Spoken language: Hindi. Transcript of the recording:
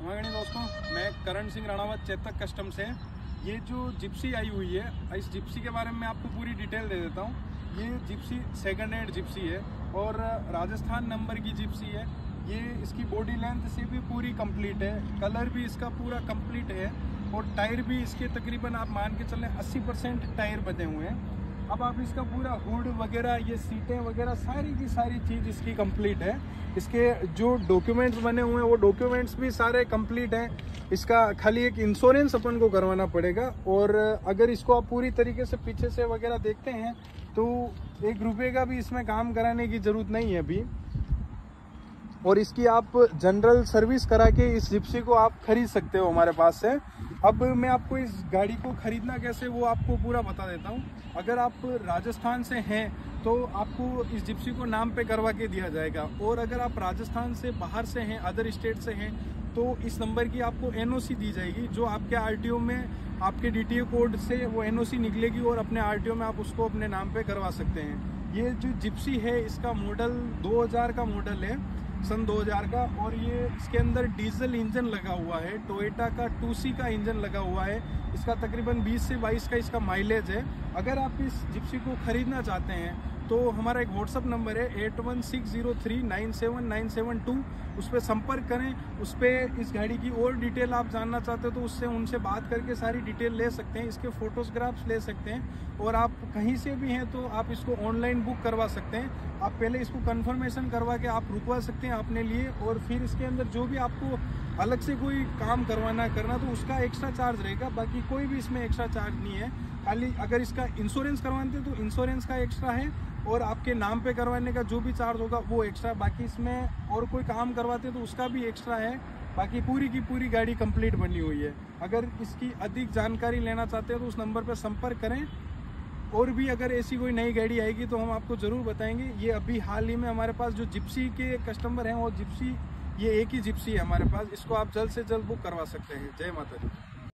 हमारे दोस्तों? मैं करण सिंह राणावत, चेतक कस्टम से। ये जो जिप्सी आई हुई है, इस जिप्सी के बारे में आपको पूरी डिटेल दे देता हूँ। ये जिप्सी सेकंड हैंड जिप्सी है और राजस्थान नंबर की जिप्सी है। ये इसकी बॉडी लेंथ से भी पूरी कंप्लीट है। कलर भी इसका पूरा कंप्लीट है और टायर भी इसके तकरीबन आप मान के चलें 80 परसेंट टायर बने हुए हैं। अब आप इसका पूरा हुड वगैरह, ये सीटें वगैरह, सारी की सारी चीज़ इसकी कंप्लीट है। इसके जो डॉक्यूमेंट्स बने हुए हैं, वो डॉक्यूमेंट्स भी सारे कंप्लीट हैं। इसका खाली एक इंश्योरेंस अपन को करवाना पड़ेगा। और अगर इसको आप पूरी तरीके से पीछे से वगैरह देखते हैं तो एक रुपये का भी इसमें काम कराने की ज़रूरत नहीं है अभी। और इसकी आप जनरल सर्विस करा के इस जिप्सी को आप खरीद सकते हो हमारे पास से। अब मैं आपको इस गाड़ी को खरीदना कैसे, वो आपको पूरा बता देता हूँ। अगर आप राजस्थान से हैं तो आपको इस जिप्सी को नाम पे करवा के दिया जाएगा। और अगर आप राजस्थान से बाहर से हैं अदर स्टेट से हैं तो इस नंबर की आपको एनओसी दी जाएगी, जो आपके आरटीओ में, आपके डीटीओ कोड से वो एनओसी निकलेगी और अपने आरटीओ में आप उसको अपने नाम पे करवा सकते हैं। ये जो जिप्सी है, इसका मॉडल 2000 का मॉडल है। सन 2000 का, और ये इसके अंदर डीजल इंजन लगा हुआ है, टोयोटा का टू का इंजन लगा हुआ है। इसका तकरीबन 20 से 22 का इसका माइलेज है। अगर आप इस जिप्सी को ख़रीदना चाहते हैं तो हमारा एक व्हाट्सअप नंबर है eight one six zero three nine seven nine seven two उस पर संपर्क करें, उस पर इस गाड़ी की और डिटेल आप जानना चाहते हो तो उससे उनसे बात करके सारी डिटेल ले सकते हैं, इसके फोटोग्राफ्स ले सकते हैं। और आप कहीं से भी हैं तो आप इसको ऑनलाइन बुक करवा सकते हैं। आप पहले इसको कन्फर्मेशन करवा के आप रुकवा सकते हैं अपने लिए, और फिर इसके अंदर जो भी आपको अलग से कोई काम करवाना करना तो उसका एक्स्ट्रा चार्ज रहेगा, बाकी कोई भी इसमें एक्स्ट्रा चार्ज नहीं है। खाली अगर इसका इंश्योरेंस करवाते हैं तो इंश्योरेंस का एक्स्ट्रा है और आपके नाम पे करवाने का जो भी चार्ज होगा वो एक्स्ट्रा बाकी इसमें और कोई काम करवाते हैं तो उसका भी एक्स्ट्रा है। बाकी पूरी की पूरी गाड़ी कंप्लीट बनी हुई है। अगर इसकी अधिक जानकारी लेना चाहते हैं तो उस नंबर पर संपर्क करें। और भी अगर ऐसी कोई नई गाड़ी आएगी तो हम आपको ज़रूर बताएँगे। ये अभी हाल ही में हमारे पास जो जिप्सी के कस्टमर हैं, वो जिप्सी ये एक ही जिप्सी है हमारे पास। इसको आप जल्द से जल्द बुक करवा सकते हैं। जय माता दी।